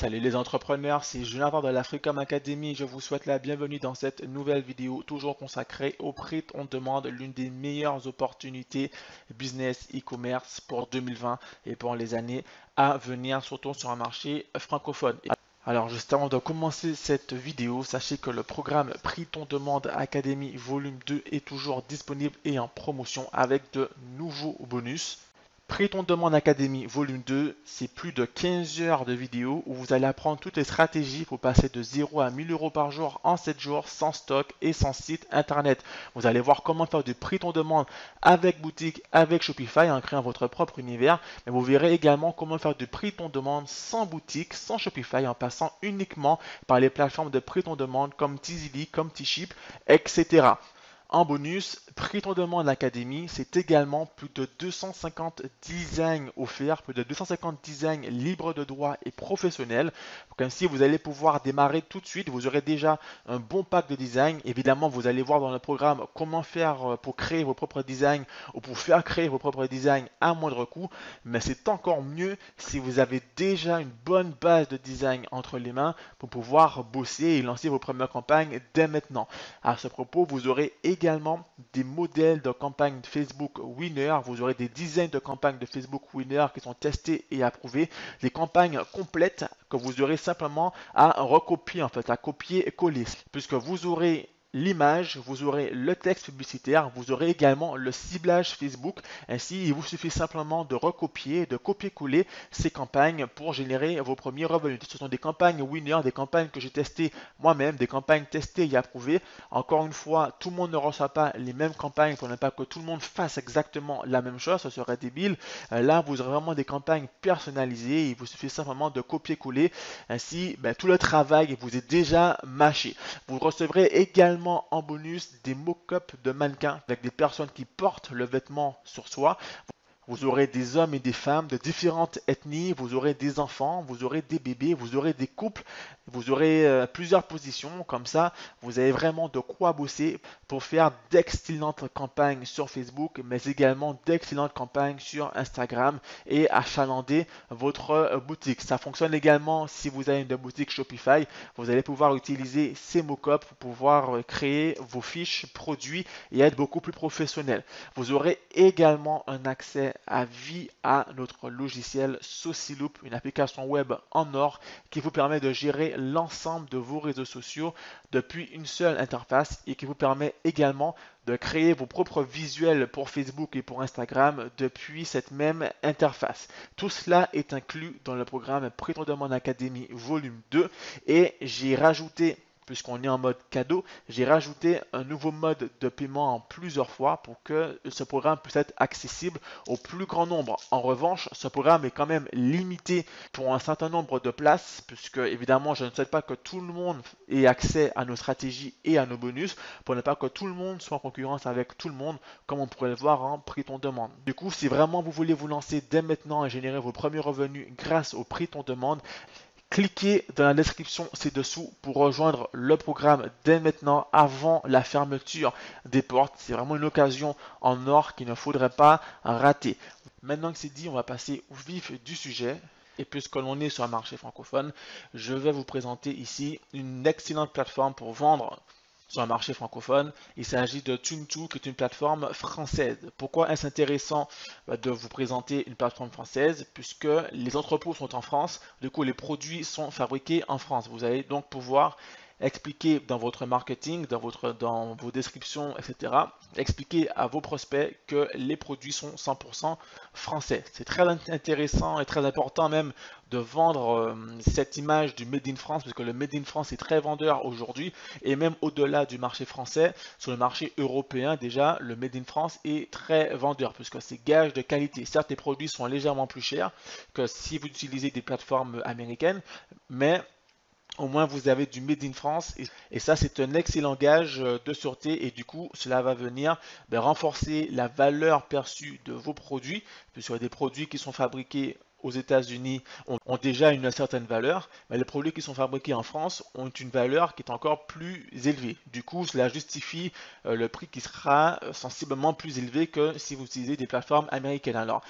Salut les entrepreneurs, c'est Jonathan de la Freecom Academy. Je vous souhaite la bienvenue dans cette nouvelle vidéo toujours consacrée au prix on demande l'une des meilleures opportunités business e-commerce pour 2020 et pour les années à venir, surtout sur un marché francophone. Alors juste avant de commencer cette vidéo, sachez que le programme Prix ton demande Academy volume 2 est toujours disponible et en promotion avec de nouveaux bonus. Ton demande Académie volume 2, c'est plus de 15 heures de vidéos où vous allez apprendre toutes les stratégies pour passer de 0 à 1000 euros par jour en 7 jours sans stock et sans site internet. Vous allez voir comment faire du prix ton demande avec boutique, avec Shopify en créant votre propre univers. Mais vous verrez également comment faire du prix ton demande sans boutique, sans Shopify en passant uniquement par les plateformes de prix ton demande comme Tizili, comme T-Ship, etc. En bonus, prix ton demande Académie, c'est également plus de 250 designs offerts, plus de 250 designs libres de droit et professionnels. Donc ainsi, vous allez pouvoir démarrer tout de suite. Vous aurez déjà un bon pack de design. Évidemment, vous allez voir dans le programme comment faire euh, pour créer vos propres designs ou pour faire créer vos propres designs à moindre coût. Mais c'est encore mieux si vous avez déjà une bonne base de design entre les mains pour pouvoir bosser et lancer vos premières campagnes dès maintenant. À ce propos, vous aurez également des modèles de campagne Facebook Winner. Vous aurez des dizaines de campagnes de Facebook Winner qui sont testées et approuvées. Des campagnes complètes que vous aurez simplement à recopier, en fait, à copier et coller. Puisque vous aurez l'image, vous aurez le texte publicitaire, vous aurez également le ciblage Facebook. Ainsi, il vous suffit simplement de recopier, de copier-coller ces campagnes pour générer vos premiers revenus. Ce sont des campagnes winner, des campagnes que j'ai testées moi-même, des campagnes testées et approuvées. Encore une fois, tout le monde ne reçoit pas les mêmes campagnes pour ne pas que tout le monde fasse exactement la même chose, ce serait débile. Euh, là, vous aurez vraiment des campagnes personnalisées, il vous suffit simplement de copier-coller. Ainsi, ben, tout le travail vous est déjà mâché. Vous recevrez également en bonus des mock-ups de mannequins avec des personnes qui portent le vêtement sur soi. Vous aurez des hommes et des femmes de différentes ethnies, vous aurez des enfants, vous aurez des bébés, vous aurez des couples, vous aurez euh, plusieurs positions. Comme ça, vous avez vraiment de quoi bosser pour faire d'excellentes campagnes sur Facebook, mais également d'excellentes campagnes sur Instagram et achalander votre euh, boutique. Ça fonctionne également si vous avez une boutique Shopify. Vous allez pouvoir utiliser ces mockups pour pouvoir euh, créer vos fiches produits et être beaucoup plus professionnel. Vous aurez également un accès à notre logiciel Sociloop, une application web en or qui vous permet de gérer l'ensemble de vos réseaux sociaux depuis une seule interface et qui vous permet également de créer vos propres visuels pour Facebook et pour Instagram depuis cette même interface. Tout cela est inclus dans le programme Prétendement Demande Academy volume 2 et j'ai rajouté puisqu'on est en mode cadeau, j'ai rajouté un nouveau mode de paiement en plusieurs fois pour que ce programme puisse être accessible au plus grand nombre. En revanche, ce programme est quand même limité pour un certain nombre de places, puisque évidemment, je ne souhaite pas que tout le monde ait accès à nos stratégies et à nos bonus, pour ne pas que tout le monde soit en concurrence avec tout le monde, comme on pourrait le voir en prix ton demande. Du coup, si vraiment vous voulez vous lancer dès maintenant et générer vos premiers revenus grâce au prix ton demande, Cliquez dans la description ci-dessous pour rejoindre le programme dès maintenant avant la fermeture des portes. C'est vraiment une occasion en or qu'il ne faudrait pas rater. Maintenant que c'est dit, on va passer au vif du sujet. Et puisque l'on est sur un marché francophone, je vais vous présenter ici une excellente plateforme pour vendre sur un marché francophone. Il s'agit de TuneTo, qui est une plateforme française. Pourquoi est-ce intéressant bah, de vous présenter une plateforme française? Puisque les entrepôts sont en France, du coup les produits sont fabriqués en France. Vous allez donc pouvoir expliquer dans votre marketing, dans, votre, dans vos descriptions, etc., expliquer à vos prospects que les produits sont 100% français. C'est très intéressant et très important même de vendre euh, cette image du Made in France, parce que le Made in France est très vendeur aujourd'hui, et même au-delà du marché français, sur le marché européen déjà, le Made in France est très vendeur, puisque c'est gage de qualité. Certes, les produits sont légèrement plus chers que si vous utilisez des plateformes américaines, mais au moins vous avez du Made in France et, ça c'est un excellent gage euh, de sûreté et du coup cela va venir ben, renforcer la valeur perçue de vos produits puisque des produits qui sont fabriqués aux États-Unis ont, déjà une certaine valeur, mais les produits qui sont fabriqués en France ont une valeur qui est encore plus élevée. Du coup, cela justifie euh, le prix qui sera euh, sensiblement plus élevé que si vous utilisez des plateformes américaines. Alors,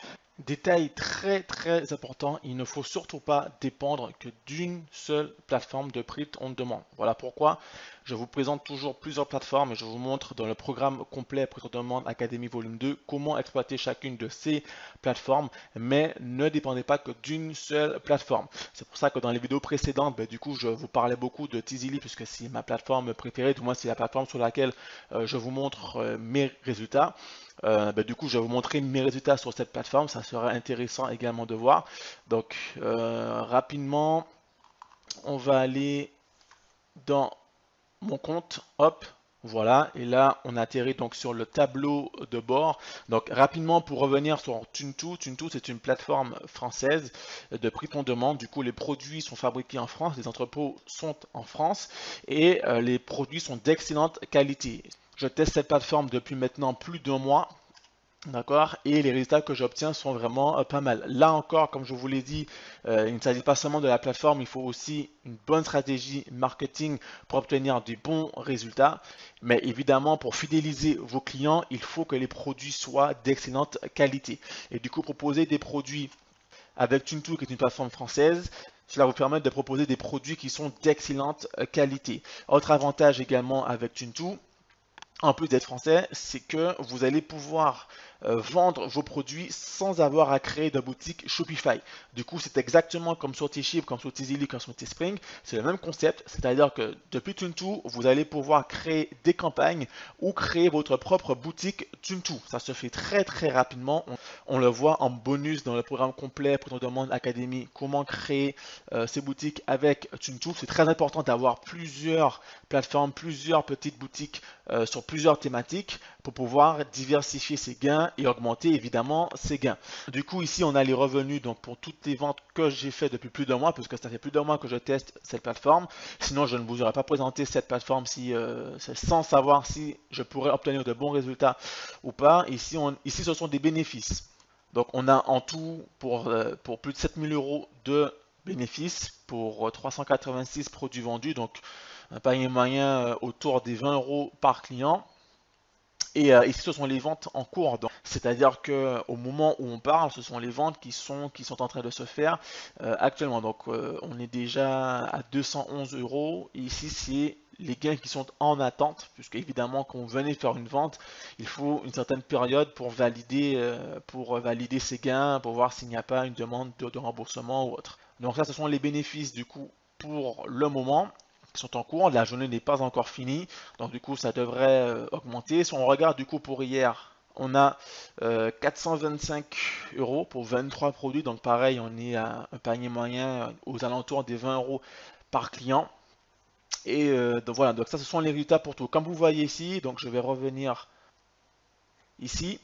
Détail très très important, il ne faut surtout pas dépendre que d'une seule plateforme de print on demande. Voilà pourquoi je vous présente toujours plusieurs plateformes et je vous montre dans le programme complet Print on demande Académie Volume 2 comment exploiter chacune de ces plateformes, mais ne dépendez pas que d'une seule plateforme. C'est pour ça que dans les vidéos précédentes, ben, du coup, je vous parlais beaucoup de Tizili puisque c'est ma plateforme préférée, du moins c'est la plateforme sur laquelle euh, je vous montre euh, mes résultats. Euh, ben, du coup, je vais vous montrer mes résultats sur cette plateforme. Ça sera intéressant également de voir. Donc, euh, rapidement, on va aller dans mon compte. Hop, voilà, et là on atterrit donc sur le tableau de bord. Donc rapidement pour revenir sur Tuntu, Tuntu c'est une plateforme française de prix qu'on demande. Du coup les produits sont fabriqués en France, les entrepôts sont en France et euh, les produits sont d'excellente qualité. Je teste cette plateforme depuis maintenant plus d'un mois. D'accord Et les résultats que j'obtiens sont vraiment euh, pas mal. Là encore, comme je vous l'ai dit, euh, il ne s'agit pas seulement de la plateforme, il faut aussi une bonne stratégie marketing pour obtenir des bons résultats. Mais évidemment, pour fidéliser vos clients, il faut que les produits soient d'excellente qualité. Et du coup, proposer des produits avec Tuntu, qui est une plateforme française, cela vous permet de proposer des produits qui sont d'excellente qualité. Autre avantage également avec Tuntu, en plus d'être français, c'est que vous allez pouvoir euh, vendre vos produits sans avoir à créer de boutique Shopify. Du coup, c'est exactement comme sur T-Ship, comme sur Tizili, comme sur T-Spring. C'est le même concept, c'est-à-dire que depuis Tuntu, vous allez pouvoir créer des campagnes ou créer votre propre boutique Tuntu. Ça se fait très très rapidement. On, le voit en bonus dans le programme complet pour nos demandes Académie, comment créer euh, ces boutiques avec Tuntu. C'est très important d'avoir plusieurs plateformes, plusieurs petites boutiques euh, sur plusieurs thématiques pour pouvoir diversifier ses gains et augmenter évidemment ses gains. Du coup, ici, on a les revenus donc pour toutes les ventes que j'ai fait depuis plus d'un mois, puisque ça fait plus d'un mois que je teste cette plateforme. Sinon, je ne vous aurais pas présenté cette plateforme si, euh, sans savoir si je pourrais obtenir de bons résultats ou pas. Ici, ce sont des bénéfices. Donc, on a en tout pour, euh, pour plus de 7000 euros de bénéfices pour 386 produits vendus. Donc, un panier moyen autour des 20 euros par client. Et euh, ici, ce sont les ventes en cours. C'est-à-dire que au moment où on parle, ce sont les ventes qui sont, qui sont en train de se faire euh, actuellement. Donc, euh, on est déjà à 211 euros. Et ici, c'est les gains qui sont en attente, puisque évidemment, quand on venait faire une vente, il faut une certaine période pour valider, pour valider ces gains, pour voir s'il n'y a pas une demande de, remboursement ou autre. Donc ça, ce sont les bénéfices du coup pour le moment sont en cours. La journée n'est pas encore finie, donc du coup ça devrait euh, augmenter. Si on regarde du coup pour hier, on a 425 euh, euros pour 23 produits, donc pareil, on est à un panier moyen aux alentours des 20 euros par client. Et euh, donc voilà, donc ça ce sont les résultats pour tout. Comme vous voyez ici, donc je vais revenir ici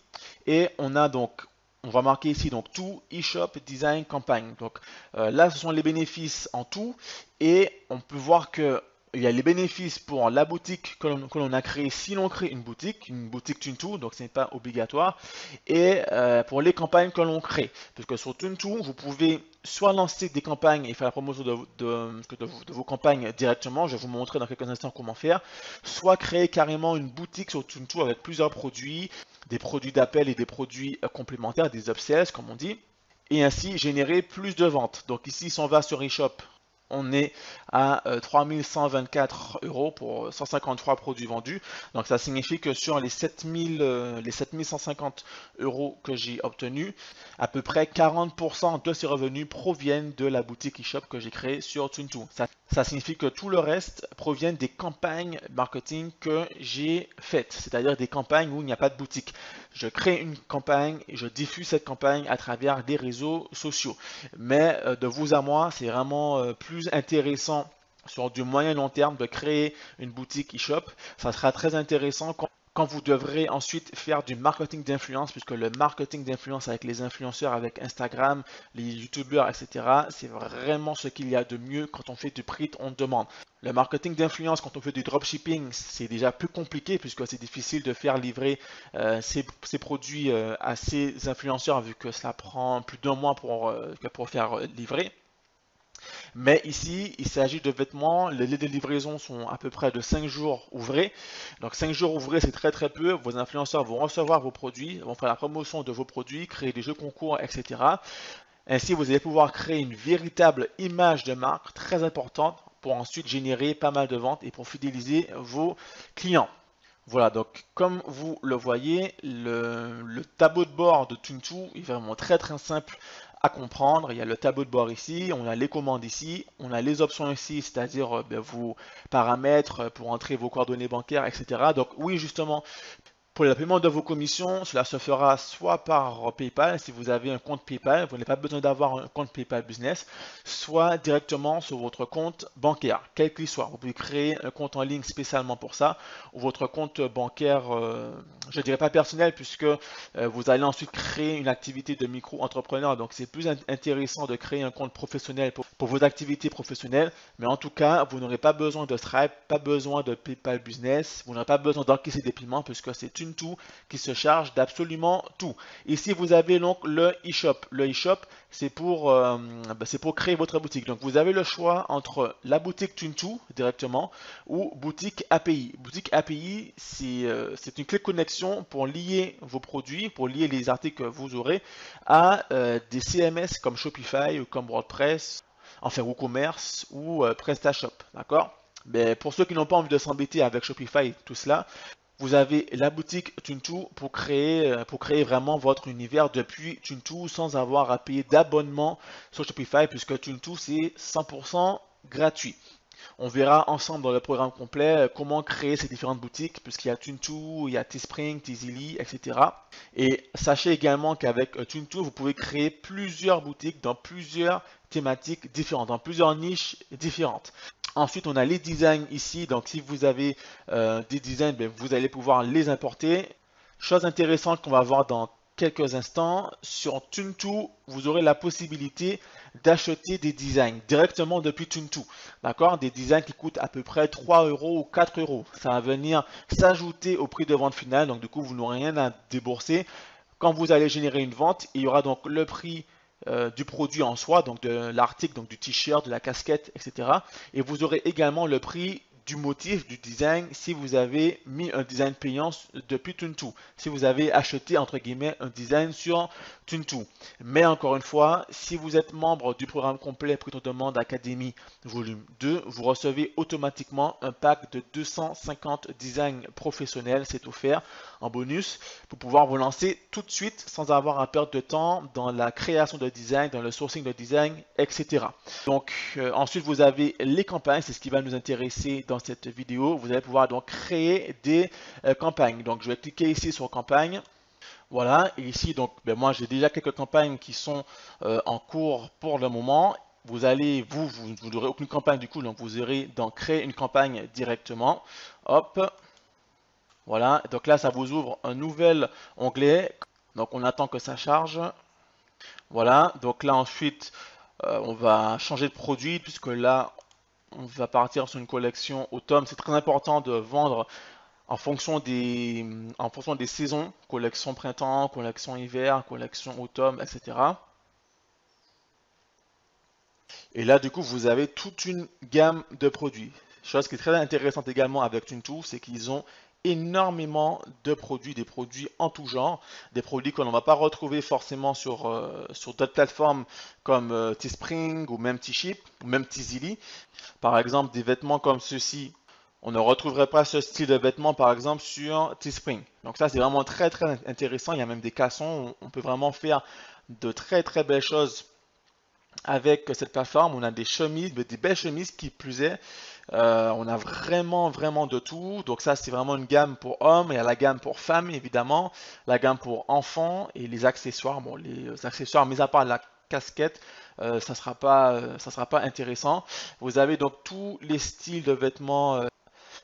et on a donc on va marquer ici donc tout eShop Design Campagne. Donc euh, là, ce sont les bénéfices en tout et on peut voir que il y a les bénéfices pour la boutique que l'on a créée si l'on crée une boutique, une boutique Tuntu, donc ce n'est pas obligatoire, et euh, pour les campagnes que l'on crée. Parce que sur Tuntu, vous pouvez soit lancer des campagnes et faire la promotion de, vos campagnes directement, je vais vous montrer dans quelques instants comment faire, soit créer carrément une boutique sur Tuntu avec plusieurs produits, des produits d'appel et des produits euh, complémentaires, des upsells comme on dit, et ainsi générer plus de ventes. Donc ici, si on va sur eShop, on est à 3124 euh, euros pour 153 produits vendus. Donc ça signifie que sur les 7000, euh, les 7150 euros que j'ai obtenus, à peu près 40% de ces revenus proviennent de la boutique eShop que j'ai créée sur Tuntu. Ça, signifie que tout le reste provient des campagnes marketing que j'ai faites, c'est-à-dire des campagnes où il n'y a pas de boutique. Je crée une campagne et je diffuse cette campagne à travers des réseaux sociaux. Mais euh, de vous à moi, c'est vraiment plus intéressant sur du moyen long terme de créer une boutique e-shop. Ça sera très intéressant quand, vous devrez ensuite faire du marketing d'influence, puisque le marketing d'influence avec les influenceurs, avec Instagram, les youtubeurs, etc., c'est vraiment ce qu'il y a de mieux quand on fait du prix on demande. Le marketing d'influence, quand on fait du dropshipping, c'est déjà plus compliqué puisque c'est difficile de faire livrer euh, ces, produits euh, à ces influenceurs vu que ça prend plus d'un mois pour, euh, pour faire livrer. Mais ici, il s'agit de vêtements, les délais de livraison sont à peu près de 5 jours ouvrés. Donc 5 jours ouvrés, c'est très très peu. Vos influenceurs vont recevoir vos produits, vont faire la promotion de vos produits, créer des jeux concours, etc. Ainsi, vous allez pouvoir créer une véritable image de marque très importante pour ensuite générer pas mal de ventes et pour fidéliser vos clients. Voilà, donc comme vous le voyez, le, tableau de bord de Tuntu est vraiment très très simple à comprendre. Il y a le tableau de bord ici, on a les commandes ici, on a les options ici, c'est-à-dire euh, ben, vos paramètres pour entrer vos coordonnées bancaires, etc. Donc oui, justement, pour le paiement de vos commissions, cela se fera soit par PayPal, si vous avez un compte PayPal, vous n'avez pas besoin d'avoir un compte PayPal Business, soit directement sur votre compte bancaire, quel qu'il soit. Vous pouvez créer un compte en ligne spécialement pour ça, ou votre compte bancaire, euh, je dirais pas personnel, puisque euh, vous allez ensuite créer une activité de micro-entrepreneur. Donc c'est plus intéressant de créer un compte professionnel pour, vos activités professionnelles. Mais en tout cas, vous n'aurez pas besoin de Stripe, pas besoin de PayPal Business, vous n'aurez pas besoin d'encaisser des paiements, puisque c'est une qui se charge d'absolument tout. Ici, vous avez donc le e-shop. Le e-shop, c'est pour, euh, bah, pour créer votre boutique. Donc, vous avez le choix entre la boutique Tuntu directement ou boutique API. Boutique API, euh, c'est une clé de connexion pour lier vos produits, pour lier les articles que vous aurez à euh, des CMS comme Shopify ou comme WordPress, enfin WooCommerce ou PrestaShop. D'accord? Mais pour ceux qui n'ont pas envie de s'embêter avec Shopify, tout cela, vous avez la boutique Tuntu pour créer, euh, créer vraiment votre univers depuis Tuntu sans avoir à payer d'abonnement sur Shopify puisque Tuntu c'est 100% gratuit. On verra ensemble dans le programme complet euh, comment créer ces différentes boutiques, puisqu'il y a Tuntu, il y a Teespring, Teasily, etc. Et sachez également qu'avec euh, Tuntu, vous pouvez créer plusieurs boutiques dans plusieurs thématiques différentes, dans plusieurs niches différentes. Ensuite, on a les designs ici. Donc, si vous avez euh, des designs, ben, vous allez pouvoir les importer. Chose intéressante qu'on va voir dans quelques instants, sur Tuntu, vous aurez la possibilité d'acheter des designs directement depuis Tuntu. D'accord? Des designs qui coûtent à peu près 3 euros ou 4 euros. Ça va venir s'ajouter au prix de vente final. Donc, du coup, vous n'aurez rien à débourser. Quand vous allez générer une vente, il y aura donc le prix euh, du produit en soi, donc de l'article, donc du t-shirt, de la casquette, etc. Et vous aurez également le prix du motif, du design, si vous avez mis un design payant depuis Tuntu, si vous avez acheté entre guillemets un design sur Tuntu. Mais encore une fois, si vous êtes membre du programme complet Prix demande Académie volume 2, vous recevez automatiquement un pack de 250 designs professionnels, c'est offert bonus pour pouvoir vous lancer tout de suite sans avoir à perdre de temps dans la création de design, dans le sourcing de design, etc. Donc euh, ensuite vous avez les campagnes, c'est ce qui va nous intéresser dans cette vidéo. Vous allez pouvoir donc créer des euh, campagnes. Donc je vais cliquer ici sur campagne. Voilà, et ici, donc, ben, moi j'ai déjà quelques campagnes qui sont euh, en cours pour le moment. Vous allez, vous, vous n'aurez aucune campagne du coup, donc vous aurez donc créer une campagne directement. Hop, voilà, donc là ça vous ouvre un nouvel onglet. Donc on attend que ça charge. Voilà, donc là ensuite euh, on va changer de produit puisque là on va partir sur une collection automne. C'est très important de vendre en fonction des, en fonction des saisons, collection printemps, collection hiver, collection automne, etc. Et là, du coup, vous avez toute une gamme de produits. Chose qui est très intéressante également avec Tuntu, c'est qu'ils ont énormément de produits, des produits en tout genre, des produits qu'on ne va pas retrouver forcément sur, euh, sur d'autres plateformes comme euh, Teespring ou même T-Ship ou même Teasily. Par exemple, des vêtements comme ceux-ci, on ne retrouverait pas ce style de vêtements par exemple sur Teespring. Donc ça c'est vraiment très très intéressant, il y a même des cassons, on peut vraiment faire de très très belles choses avec cette plateforme. On a des chemises, des belles chemises qui plus est. Euh, on a vraiment, vraiment de tout. Donc ça, c'est vraiment une gamme pour hommes. Il y a la gamme pour femmes, évidemment. La gamme pour enfants et les accessoires. Bon, les accessoires, mis à part la casquette, euh, ça sera, pas, euh, sera pas intéressant. Vous avez donc tous les styles de vêtements.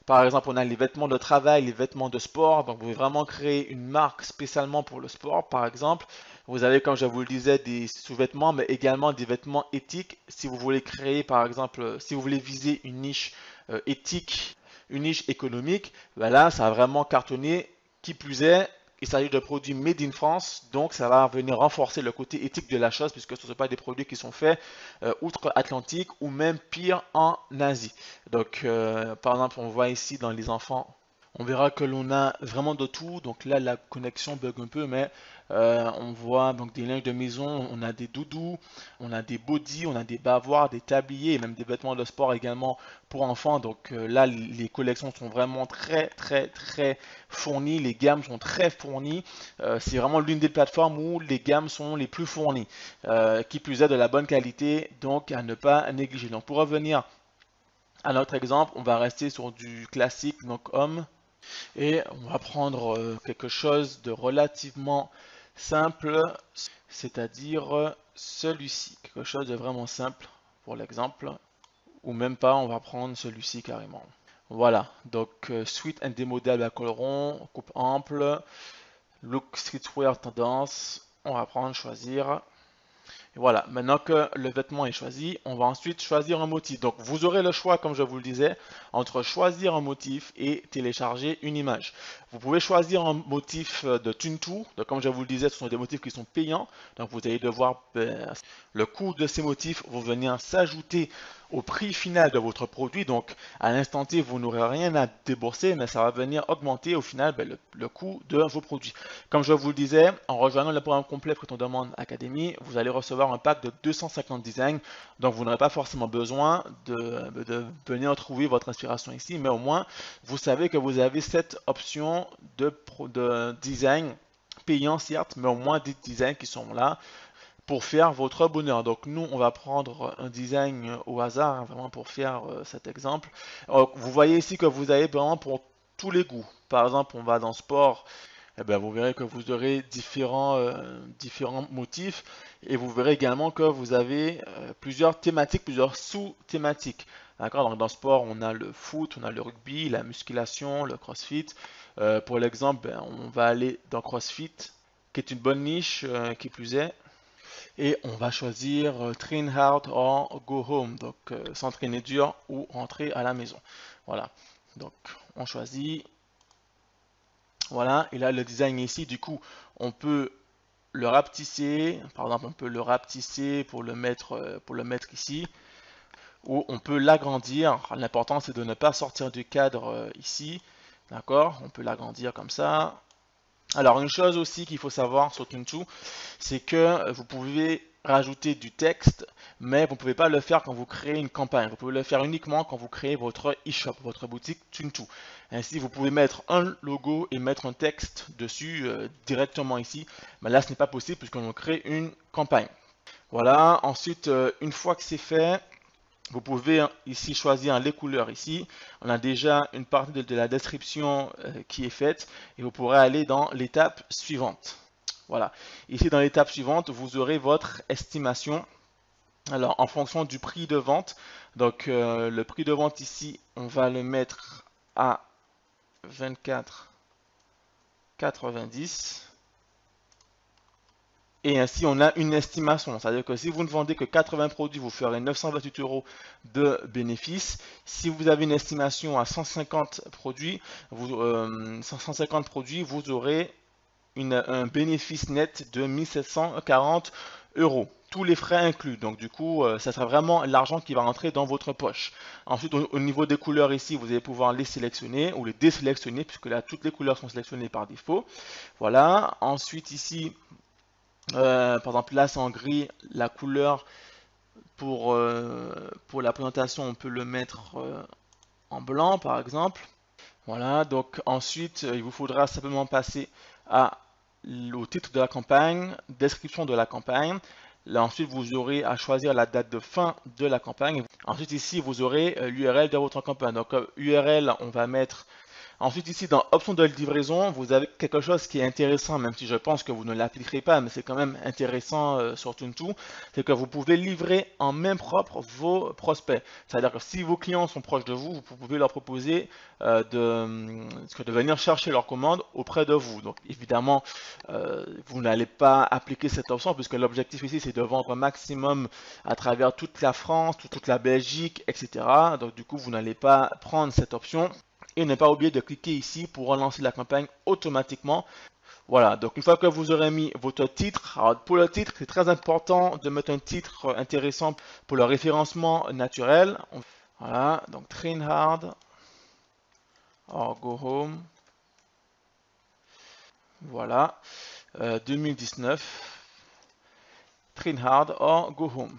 par exemple, on a les vêtements de travail, les vêtements de sport. Donc, vous pouvez vraiment créer une marque spécialement pour le sport, par exemple. Vous avez, comme je vous le disais, des sous-vêtements, mais également des vêtements éthiques. Si vous voulez créer, par exemple, si vous voulez viser une niche euh, éthique, une niche économique, ben là, ça a vraiment cartonné. Qui plus est, il s'agit de produits made in France, donc ça va venir renforcer le côté éthique de la chose, puisque ce ne sont pas des produits qui sont faits euh, outre-Atlantique ou même pire en Asie. Donc, euh, par exemple, on voit ici dans les enfants on verra que l'on a vraiment de tout. Donc là, la connexion bug un peu, mais euh, on voit donc des linges de maison, on a des doudous, on a des bodys, on a des bavoirs, des tabliers, même des vêtements de sport également pour enfants. Donc euh, là, les collections sont vraiment très, très, très fournies. Les gammes sont très fournies. Euh, c'est vraiment l'une des plateformes où les gammes sont les plus fournies. qui plus est de la bonne qualité, donc à ne pas négliger. Donc pour revenir à notre exemple, on va rester sur du classique, donc homme. Et on va prendre euh, quelque chose de relativement simple, c'est-à-dire celui-ci. Quelque chose de vraiment simple pour l'exemple. Ou même pas, on va prendre celui-ci carrément. Voilà, donc euh, suite indémodable à coloron, coupe ample, look streetwear tendance. On va prendre, choisir voilà, maintenant que le vêtement est choisi, on va ensuite choisir un motif. Donc vous aurez le choix, comme je vous le disais, entre choisir un motif et télécharger une image. Vous pouvez choisir un motif de Tuntu. Donc comme je vous le disais, ce sont des motifs qui sont payants. Donc vous allez devoir, ben, le coût de ces motifs vont venir s'ajouter au prix final de votre produit. Donc, à l'instant T, vous n'aurez rien à débourser, mais ça va venir augmenter au final ben, le, coût de vos produits. Comme je vous le disais, en rejoignant le programme complet quand on demande Académie, vous allez recevoir un pack de 250 designs. Donc, vous n'aurez pas forcément besoin de, de, venir trouver votre inspiration ici, mais au moins, vous savez que vous avez cette option de, de design payant certes, mais au moins des designs qui sont là pour faire votre bonheur. Donc nous, on va prendre un design au hasard, hein, vraiment pour faire euh, cet exemple. vous voyez ici que vous avez vraiment pour tous les goûts. Par exemple, on va dans sport, eh bien, vous verrez que vous aurez différents, euh, différents motifs et vous verrez également que vous avez euh, plusieurs thématiques, plusieurs sous-thématiques. D'accord? Donc dans sport, on a le foot, on a le rugby, la musculation, le crossfit. pour l'exemple, ben, on va aller dans crossfit, qui est une bonne niche, qui plus est et on va choisir euh, train hard or go home, donc euh, s'entraîner dur ou rentrer à la maison. Voilà, donc on choisit. Voilà, et là le design ici, du coup, on peut le rapetisser, par exemple on peut le rapetisser pour le mettre, euh, pour le mettre ici, ou on peut l'agrandir. L'important c'est de ne pas sortir du cadre ici, d'accord? On peut l'agrandir comme ça, alors une chose aussi qu'il faut savoir sur Tuntu, c'est que vous pouvez rajouter du texte, mais vous ne pouvez pas le faire quand vous créez une campagne. Vous pouvez le faire uniquement quand vous créez votre e-shop, votre boutique Tuntu. Ainsi, vous pouvez mettre un logo et mettre un texte dessus euh, directement ici. Mais là, ce n'est pas possible puisqu'on crée une campagne. Voilà, ensuite, euh, une fois que c'est fait, vous pouvez hein, ici choisir les couleurs ici. On a déjà une partie de, la description euh, qui est faite et vous pourrez aller dans l'étape suivante. Voilà. Ici dans l'étape suivante, vous aurez votre estimation. Alors en fonction du prix de vente, donc euh, le prix de vente ici, on va le mettre à 24,90 et ainsi, on a une estimation. C'est-à-dire que si vous ne vendez que 80 produits, vous ferez 928 euros de bénéfices. Si vous avez une estimation à 150 produits, vous, 150 euh, produits, vous aurez un bénéfice net de 1740 euros. Tous les frais inclus. Donc du coup, euh, ça sera vraiment l'argent qui va rentrer dans votre poche. Ensuite, au, niveau des couleurs ici, vous allez pouvoir les sélectionner ou les désélectionner puisque là, toutes les couleurs sont sélectionnées par défaut. Voilà. Ensuite ici, par exemple, là, c'est en gris. La couleur pour, euh, pour la présentation, on peut le mettre euh, en blanc, par exemple. Voilà, donc ensuite, il vous faudra simplement passer à, au titre de la campagne, description de la campagne. Là, ensuite, vous aurez à choisir la date de fin de la campagne. Ensuite, ici, vous aurez l'URL de votre campagne. Donc, URL, on va mettre Ensuite, ici, dans option de livraison, vous avez quelque chose qui est intéressant, même si je pense que vous ne l'appliquerez pas, mais c'est quand même intéressant euh, sur Tuntu, c'est que vous pouvez livrer en main propre vos prospects. C'est-à-dire que si vos clients sont proches de vous, vous pouvez leur proposer euh, de, de, venir chercher leur commande auprès de vous. Donc, évidemment, euh, vous n'allez pas appliquer cette option, puisque l'objectif ici, c'est de vendre maximum à travers toute la France, toute la Belgique, etc. Donc, du coup, vous n'allez pas prendre cette option. Et ne pas oublier de cliquer ici pour relancer la campagne automatiquement. Voilà, donc une fois que vous aurez mis votre titre, pour le titre, c'est très important de mettre un titre intéressant pour le référencement naturel. Voilà, donc train hard or go home. Voilà, 2019. Euh, train hard or go home.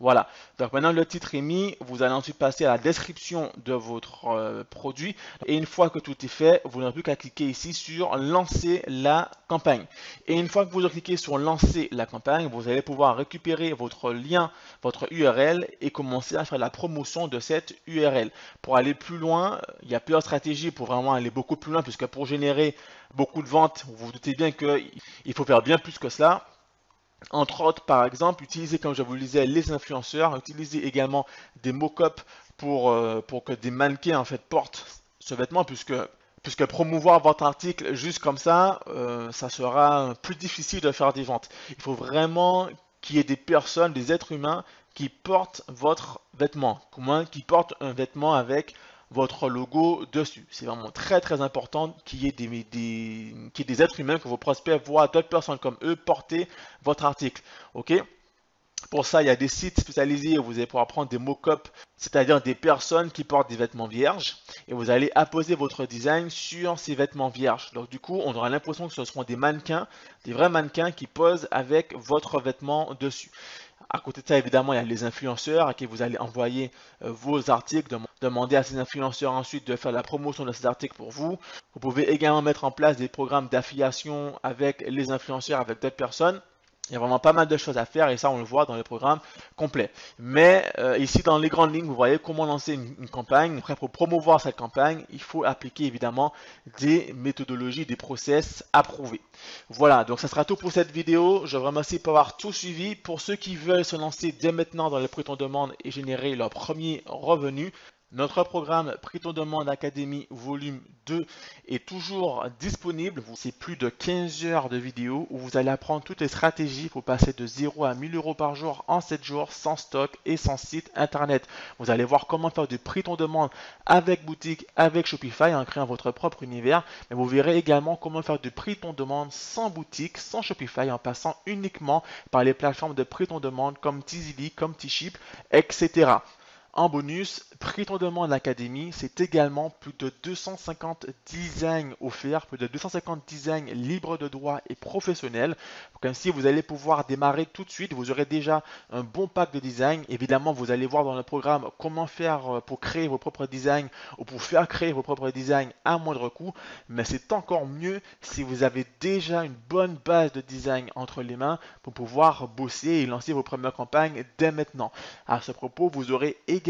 Voilà, donc maintenant le titre est mis, vous allez ensuite passer à la description de votre euh, produit et une fois que tout est fait, vous n'aurez plus qu'à cliquer ici sur lancer la campagne. Et une fois que vous cliqué sur lancer la campagne, vous allez pouvoir récupérer votre lien, votre URL et commencer à faire la promotion de cette URL. Pour aller plus loin, il y a plusieurs stratégies pour vraiment aller beaucoup plus loin puisque pour générer beaucoup de ventes, vous vous doutez bien qu'il faut faire bien plus que cela. Entre autres, par exemple, utiliser, comme je vous le disais, les influenceurs, utiliser également des mock-ups pour, euh, pour que des mannequins en fait portent ce vêtement, puisque, promouvoir votre article juste comme ça, euh, ça sera plus difficile de faire des ventes. Il faut vraiment qu'il y ait des personnes, des êtres humains qui portent votre vêtement, qui portent un vêtement avec votre logo dessus. C'est vraiment très très important qu'il y, ait des, êtres humains, que vos prospects voient d'autres personnes comme eux porter votre article. Ok? Pour ça, il y a des sites spécialisés où vous allez pouvoir prendre des mock-ups, c'est-à-dire des personnes qui portent des vêtements vierges, et vous allez apposer votre design sur ces vêtements vierges. Donc du coup, on aura l'impression que ce seront des mannequins, des vrais mannequins qui posent avec votre vêtement dessus. À côté de ça, évidemment, il y a les influenceurs à qui vous allez envoyer euh, vos articles, demander à ces influenceurs ensuite de faire la promotion de ces articles pour vous. Vous pouvez également mettre en place des programmes d'affiliation avec les influenceurs, avec d'autres personnes. Il y a vraiment pas mal de choses à faire et ça on le voit dans le programme complet. Mais euh, ici dans les grandes lignes, vous voyez comment lancer une, campagne. Après pour promouvoir cette campagne, il faut appliquer évidemment des méthodologies, des process approuvés. Voilà, donc ça sera tout pour cette vidéo. Je vous remercie pour avoir tout suivi. Pour ceux qui veulent se lancer dès maintenant dans le prix ton demande et générer leur premier revenu, notre programme Prix ton demande Académie volume 2 est toujours disponible. C'est plus de 15 heures de vidéos où vous allez apprendre toutes les stratégies pour passer de 0 à 1000 euros par jour en 7 jours sans stock et sans site internet. Vous allez voir comment faire du prix ton demande avec boutique, avec Shopify en créant votre propre univers. Mais vous verrez également comment faire du prix ton demande sans boutique, sans Shopify en passant uniquement par les plateformes de prix ton demande comme Tizili, comme Tship, etc. En bonus, prix ton demande l'académie, c'est également plus de 250 designs offerts, plus de 250 designs libres de droit et professionnels. Donc ainsi, vous allez pouvoir démarrer tout de suite. Vous aurez déjà un bon pack de design. Évidemment, vous allez voir dans le programme comment faire euh, pour créer vos propres designs ou pour faire créer vos propres designs à moindre coût. Mais c'est encore mieux si vous avez déjà une bonne base de design entre les mains pour pouvoir bosser et lancer vos premières campagnes dès maintenant. À ce propos, vous aurez également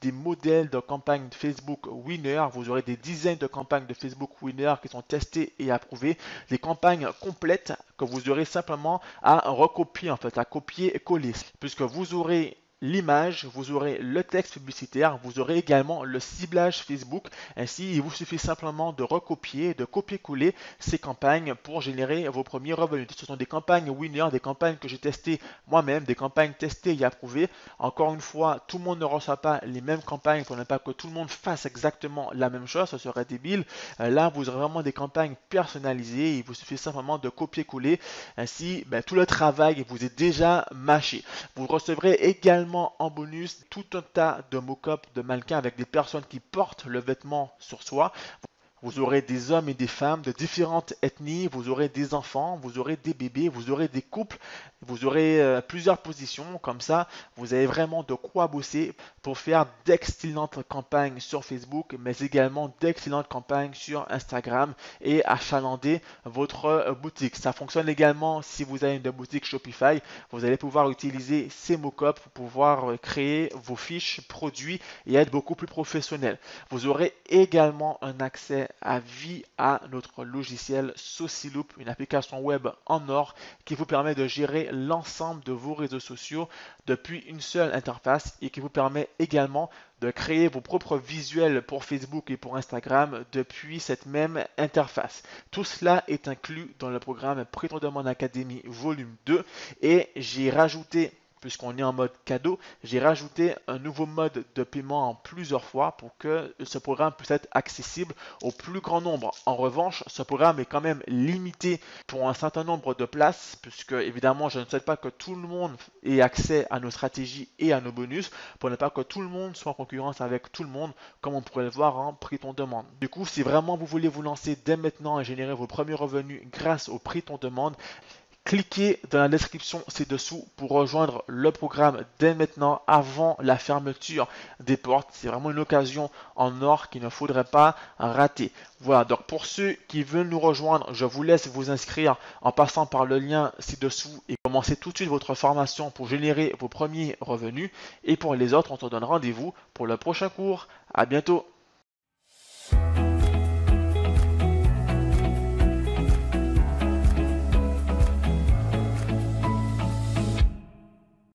des modèles de campagne Facebook Winner. Vous aurez des dizaines de campagnes de Facebook Winner qui sont testées et approuvées. Des campagnes complètes que vous aurez simplement à recopier, en fait, à copier et coller. Puisque vous aurez l'image, vous aurez le texte publicitaire, vous aurez également le ciblage Facebook. Ainsi, il vous suffit simplement de recopier, de copier-coller ces campagnes pour générer vos premiers revenus. Ce sont des campagnes winner, des campagnes que j'ai testées moi-même, des campagnes testées et approuvées. Encore une fois, tout le monde ne reçoit pas les mêmes campagnes pour ne pas que tout le monde fasse exactement la même chose, ce serait débile. Euh, là, vous aurez vraiment des campagnes personnalisées, il vous suffit simplement de copier-coller. Ainsi, ben, tout le travail vous est déjà mâché. Vous recevrez également en bonus tout un tas de mock-up de mannequins avec des personnes qui portent le vêtement sur soi. Vous aurez des hommes et des femmes de différentes ethnies, vous aurez des enfants, vous aurez des bébés, vous aurez des couples, vous aurez euh, plusieurs positions. Comme ça, vous avez vraiment de quoi bosser pour faire d'excellentes campagnes sur Facebook, mais également d'excellentes campagnes sur Instagram et achalander votre euh, boutique. Ça fonctionne également si vous avez une boutique Shopify. Vous allez pouvoir utiliser ces mockups pour pouvoir euh, créer vos fiches produits et être beaucoup plus professionnel. Vous aurez également un accès à vie à notre logiciel Sociloop, une application web en or qui vous permet de gérer l'ensemble de vos réseaux sociaux depuis une seule interface et qui vous permet également de créer vos propres visuels pour Facebook et pour Instagram depuis cette même interface. Tout cela est inclus dans le programme Prétendement Academy volume 2 et j'ai rajouté puisqu'on est en mode cadeau, j'ai rajouté un nouveau mode de paiement en plusieurs fois pour que ce programme puisse être accessible au plus grand nombre. En revanche, ce programme est quand même limité pour un certain nombre de places, puisque évidemment, je ne souhaite pas que tout le monde ait accès à nos stratégies et à nos bonus, pour ne pas que tout le monde soit en concurrence avec tout le monde, comme on pourrait le voir en prix ton demande. Du coup, si vraiment vous voulez vous lancer dès maintenant et générer vos premiers revenus grâce au prix ton demande, Cliquez dans la description ci-dessous pour rejoindre le programme dès maintenant avant la fermeture des portes. C'est vraiment une occasion en or qu'il ne faudrait pas rater. Voilà, donc pour ceux qui veulent nous rejoindre, je vous laisse vous inscrire en passant par le lien ci-dessous et commencer tout de suite votre formation pour générer vos premiers revenus. Et pour les autres, on se donne rendez-vous pour le prochain cours. À bientôt